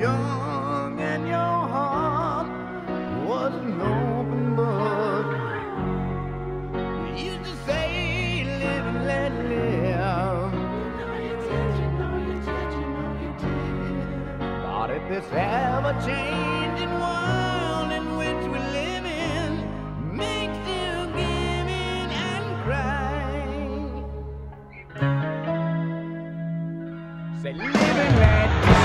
young and your heart was an open book. You used to say, live and let live. No, you did, you know you did, you know you did. But if this ever-changing world in which we live in makes you give in and cry. Say, live and let